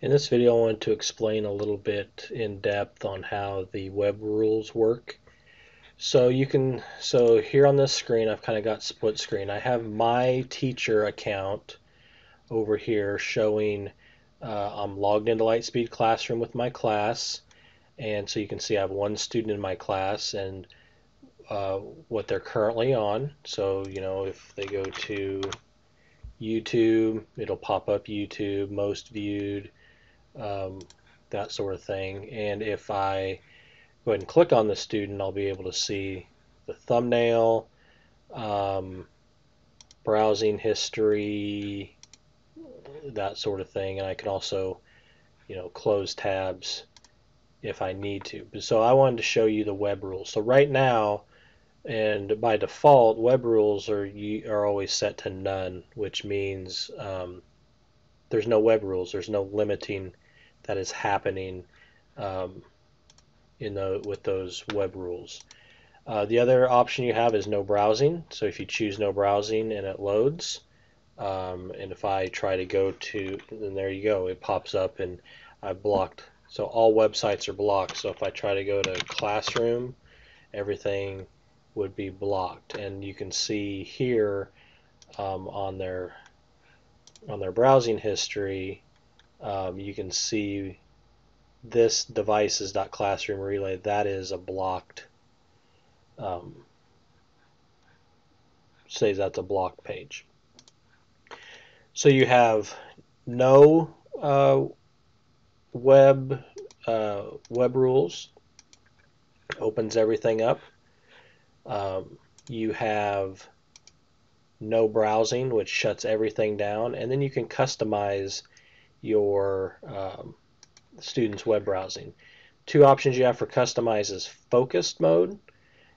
In this video I want to explain a little bit in depth on how the web rules work. So you can, so here on this screen I've kind of got split screen. I have my teacher account over here showing uh, I'm logged into Lightspeed Classroom with my class and so you can see I have one student in my class and uh, what they're currently on. So you know if they go to YouTube, it'll pop up YouTube, most viewed, um, that sort of thing. And if I go ahead and click on the student, I'll be able to see the thumbnail, um, browsing history, that sort of thing. And I can also, you know, close tabs if I need to. So I wanted to show you the web rules. So right now, and by default, web rules are are always set to none, which means um, there's no web rules. There's no limiting that is happening um, in the with those web rules. Uh, the other option you have is no browsing. So if you choose no browsing and it loads, um, and if I try to go to, then there you go, it pops up and I've blocked. So all websites are blocked. So if I try to go to Classroom, everything would be blocked. And you can see here um, on their on their browsing history, um, you can see this devices.classroom relay. That is a blocked. Um, say that's a blocked page. So you have no uh, web uh, web rules. Opens everything up. Um, you have no browsing, which shuts everything down, and then you can customize your um, student's web browsing. Two options you have for customize is focused mode.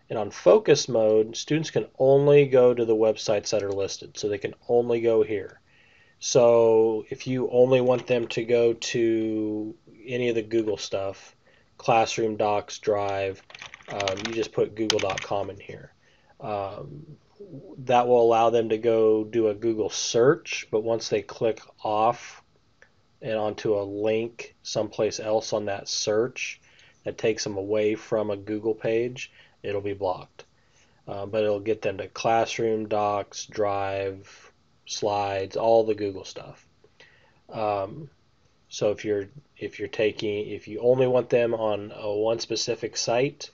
And on focus mode, students can only go to the websites that are listed. So they can only go here. So if you only want them to go to any of the Google stuff, Classroom, Docs, Drive, um, you just put google.com in here. Um, that will allow them to go do a Google search, but once they click off and onto a link someplace else on that search that takes them away from a Google page, it'll be blocked. Uh, but it'll get them to Classroom, Docs, Drive, Slides, all the Google stuff. Um, so if you're if you're taking if you only want them on a one specific site,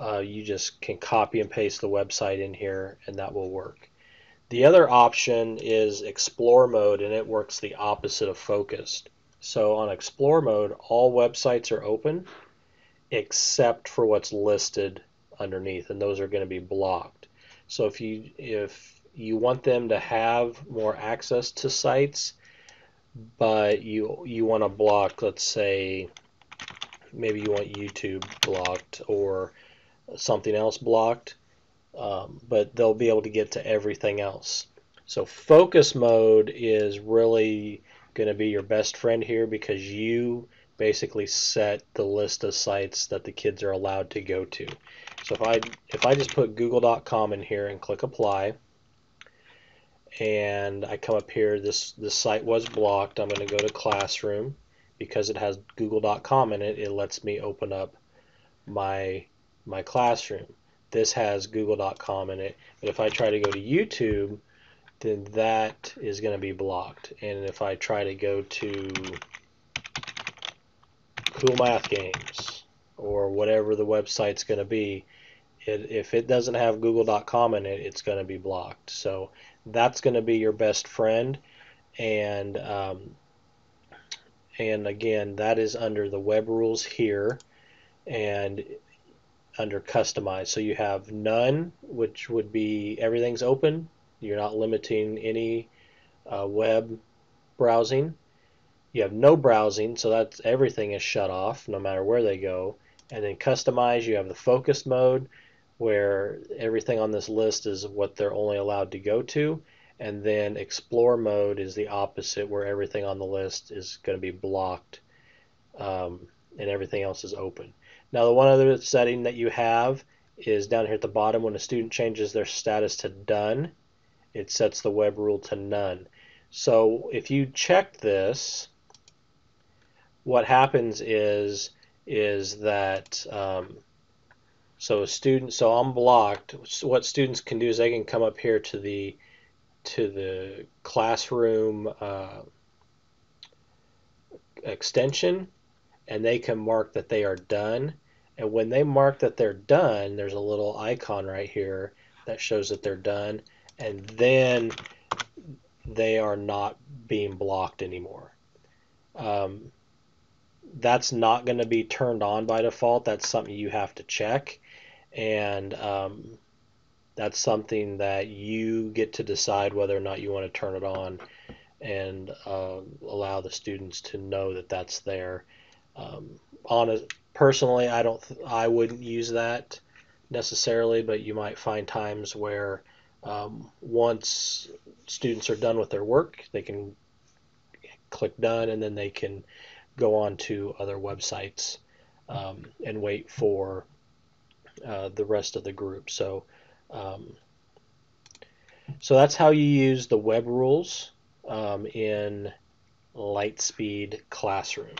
uh, you just can copy and paste the website in here and that will work. The other option is explore mode and it works the opposite of focused. So on explore mode, all websites are open except for what's listed underneath and those are going to be blocked. So if you if you want them to have more access to sites but you you want to block let's say maybe you want YouTube blocked or something else blocked, um, but they'll be able to get to everything else. So focus mode is really going to be your best friend here because you basically set the list of sites that the kids are allowed to go to. So if I if I just put google.com in here and click apply and I come up here this this site was blocked I'm going to go to classroom because it has google.com in it it lets me open up my my classroom. This has google.com in it. But if I try to go to YouTube, then that is going to be blocked. And if I try to go to Cool Math Games or whatever the website's going to be, it, if it doesn't have google.com in it, it's going to be blocked. So that's going to be your best friend. And um, and again, that is under the web rules here. And under customize. So you have none, which would be everything's open. You're not limiting any uh, web browsing. You have no browsing, so that's everything is shut off no matter where they go. And then customize, you have the focus mode where everything on this list is what they're only allowed to go to. And then explore mode is the opposite where everything on the list is going to be blocked um, and everything else is open. Now the one other setting that you have is down here at the bottom when a student changes their status to done, it sets the web rule to none. So if you check this, what happens is is that um, so a student so I'm blocked. So what students can do is they can come up here to the to the classroom uh, extension and they can mark that they are done. And when they mark that they're done, there's a little icon right here that shows that they're done. And then they are not being blocked anymore. Um, that's not going to be turned on by default. That's something you have to check. And um, that's something that you get to decide whether or not you want to turn it on and uh, allow the students to know that that's there. Um, on a, personally, I don't, I wouldn't use that necessarily, but you might find times where um, once students are done with their work, they can click done, and then they can go on to other websites um, and wait for uh, the rest of the group. So, um, so that's how you use the web rules um, in Lightspeed Classroom.